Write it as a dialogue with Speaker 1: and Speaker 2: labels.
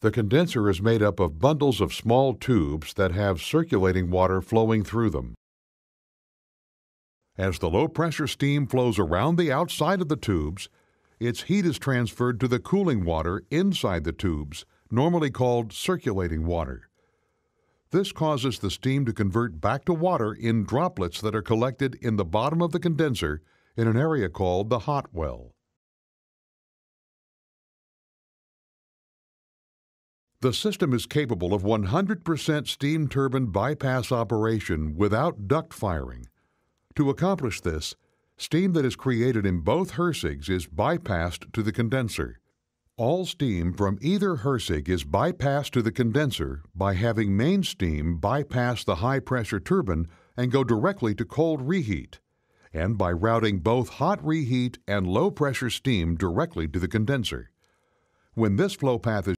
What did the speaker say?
Speaker 1: The condenser is made up of bundles of small tubes that have circulating water flowing through them. As the low pressure steam flows around the outside of the tubes, its heat is transferred to the cooling water inside the tubes, normally called circulating water. This causes the steam to convert back to water in droplets that are collected in the bottom of the condenser in an area called the hot well. The system is capable of 100% steam turbine bypass operation without duct firing. To accomplish this, steam that is created in both HRSGs is bypassed to the condenser. All steam from either HRSG is bypassed to the condenser by having main steam bypass the high pressure turbine and go directly to cold reheat, and by routing both hot reheat and low pressure steam directly to the condenser. When this flow path is